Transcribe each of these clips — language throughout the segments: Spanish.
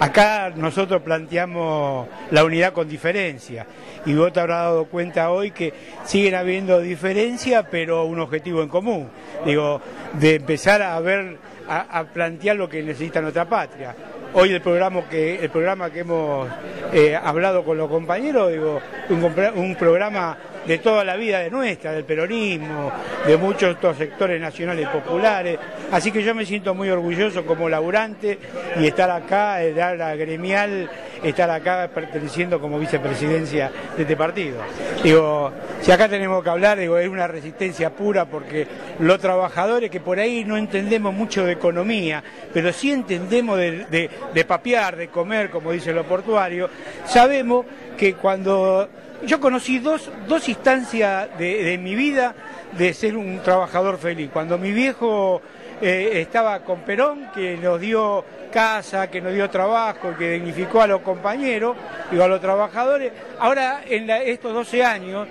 Acá nosotros planteamos la unidad con diferencia y vos te habrás dado cuenta hoy que siguen habiendo diferencias, pero un objetivo en común. Digo, de empezar a ver, a, plantear lo que necesita nuestra patria. Hoy el programa que, el programa que hemos eh, hablado con los compañeros, digo, un programa de toda la vida de nuestra, del peronismo, de muchos otros sectores nacionales populares. Así que yo me siento muy orgulloso como laburante y estar acá, dar la gremial, estar acá perteneciendo como vicepresidencia de este partido. Digo, si acá tenemos que hablar, digo, es una resistencia pura porque los trabajadores que por ahí no entendemos mucho de economía, pero sí entendemos de, de papear, de comer, como dice lo portuario, sabemos que cuando yo conocí dos, dos instancias de, mi vida de ser un trabajador feliz. Cuando mi viejo eh, estaba con Perón, que nos dio casa, que nos dio trabajo, que dignificó a los compañeros, y a los trabajadores. Ahora, en estos 12 años,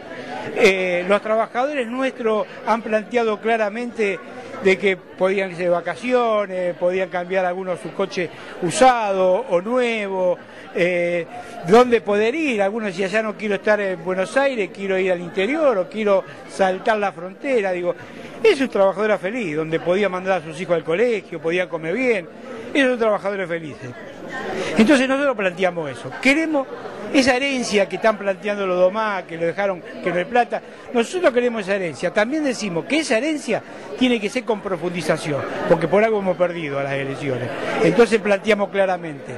eh, los trabajadores nuestros han planteado claramente de que podían irse de vacaciones, podían cambiar algunos su coche usado o nuevo, eh, dónde poder ir. Algunos decían, ya no quiero estar en Buenos Aires, quiero ir al interior o quiero saltar la frontera. Digo, es un trabajador feliz, donde podía mandar a sus hijos al colegio, podía comer bien. Esos son trabajadores felices. Entonces nosotros planteamos eso. Queremos esa herencia que están planteando los domás, que lo dejaron, que no hay plata, nosotros queremos esa herencia. También decimos que esa herencia tiene que ser con profundización, porque por algo hemos perdido a las elecciones. Entonces planteamos claramente,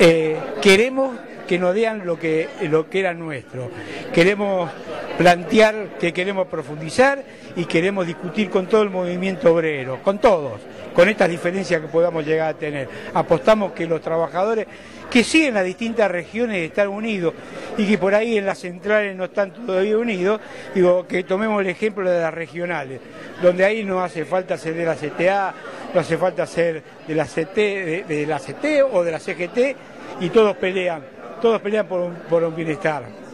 eh, queremos que nos den lo que, lo que era nuestro. Queremos plantear que queremos profundizar y queremos discutir con todo el movimiento obrero, con todos, con estas diferencias que podamos llegar a tener. Apostamos que los trabajadores que siguen las distintas regiones están unidos y que por ahí en las centrales no están todavía unidos, digo, que tomemos el ejemplo de las regionales, donde ahí no hace falta ser de la CTA, no hace falta ser de la CT, de, la CT o de la CGT y todos pelean, todos pelean por por un bienestar.